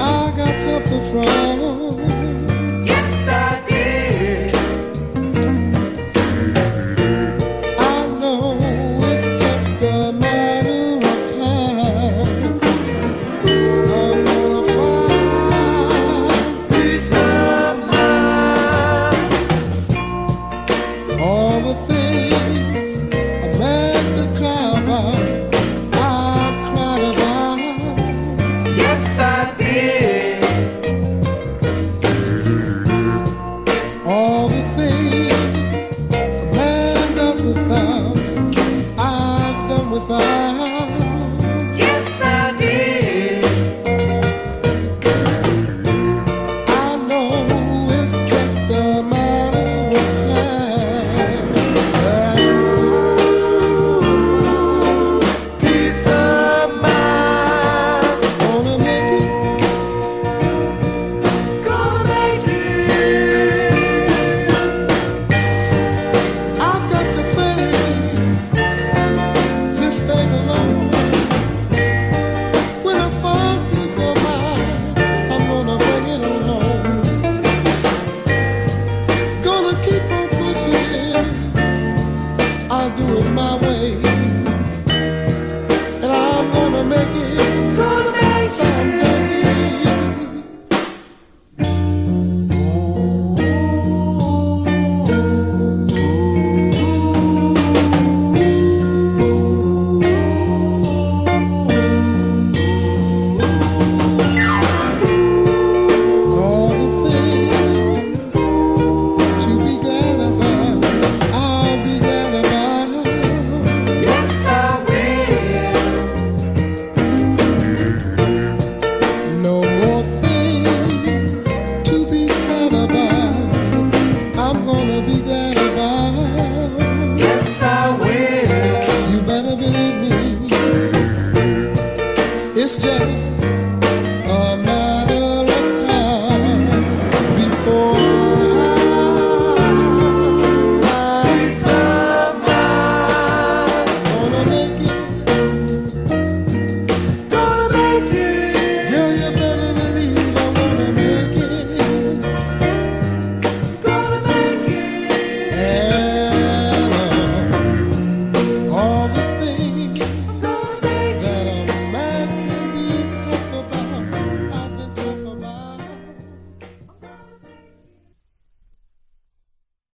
I got tougher from. Yes, I did. I know it's just a matter of time. I'm gonna find peace of mind. All the things I to. this day.